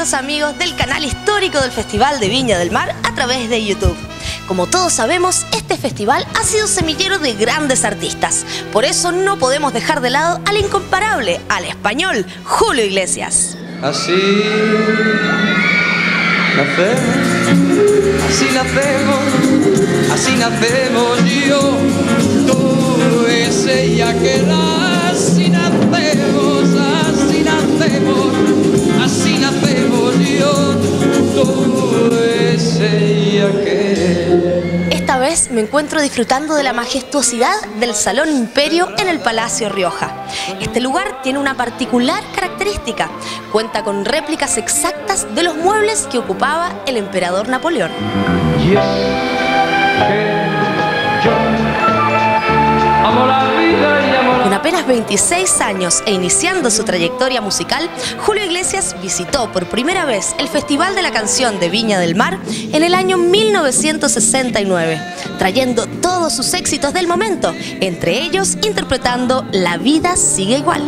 amigos del canal histórico del Festival de Viña del Mar a través de YouTube. Como todos sabemos, este festival ha sido semillero de grandes artistas. Por eso no podemos dejar de lado al incomparable, al español, Julio Iglesias. Así nacemos, así nacemos, así nacemos yo, tú es ella que da, me encuentro disfrutando de la majestuosidad del Salón Imperio en el Palacio Rioja. Este lugar tiene una particular característica. Cuenta con réplicas exactas de los muebles que ocupaba el emperador Napoleón. Apenas 26 años e iniciando su trayectoria musical, Julio Iglesias visitó por primera vez el Festival de la Canción de Viña del Mar en el año 1969, trayendo todos sus éxitos del momento, entre ellos interpretando La vida sigue igual.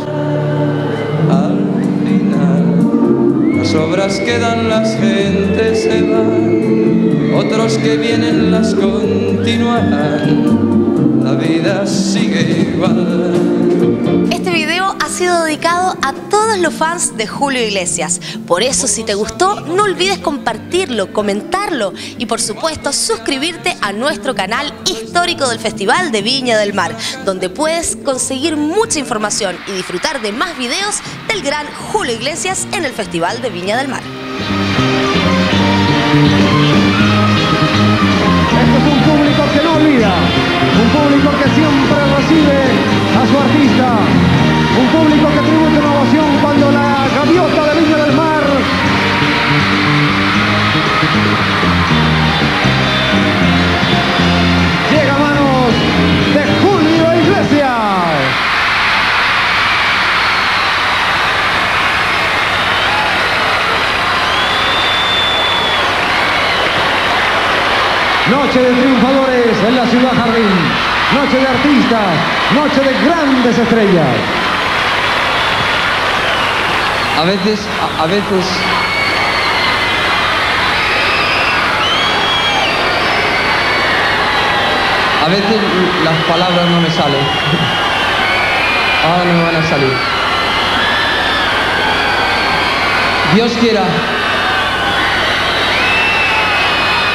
Al final, las obras las gentes se van, otros que vienen las continuarán, la vida sigue igual. Este video ha sido dedicado a todos los fans de Julio Iglesias. Por eso, si te gustó, no olvides compartirlo, comentarlo y, por supuesto, suscribirte a nuestro canal histórico del Festival de Viña del Mar, donde puedes conseguir mucha información y disfrutar de más videos del gran Julio Iglesias en el Festival de Viña del Mar. Noche de triunfadores en la ciudad jardín. Noche de artistas. Noche de grandes estrellas. A veces, a, veces... A veces las palabras no me salen. Ahora no me van a salir. Dios quiera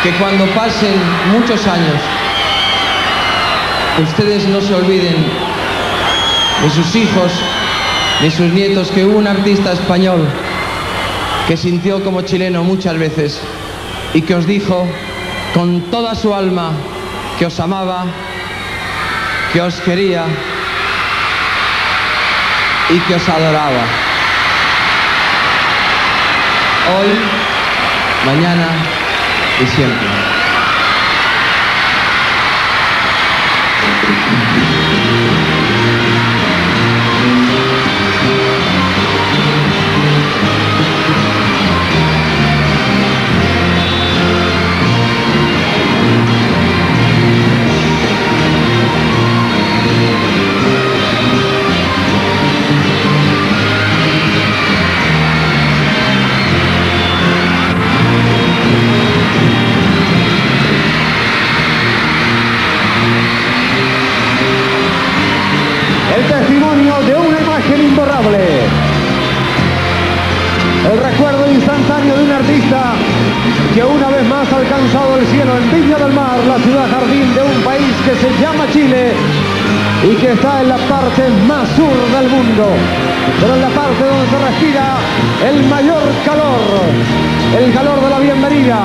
que cuando pasen muchos años, ustedes no se olviden de sus hijos, de sus nietos, que hubo un artista español que sintió como chileno muchas veces y que os dijo con toda su alma que os amaba, que os quería y que os adoraba. Hoy, mañana y siempre. Que una vez más ha alcanzado el cielo en Viña del Mar, la ciudad jardín de un país que se llama Chile y que está en la parte más sur del mundo, pero en la parte donde se respira el mayor calor, el calor de la bienvenida,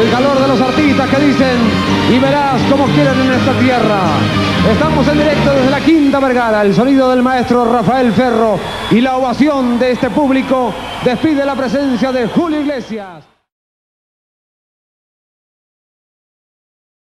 el calor de los artistas que dicen y verás como quieren en esta tierra. Estamos en directo desde la Quinta Vergara, el sonido del maestro Rafael Ferro y la ovación de este público despide la presencia de Julio Iglesias.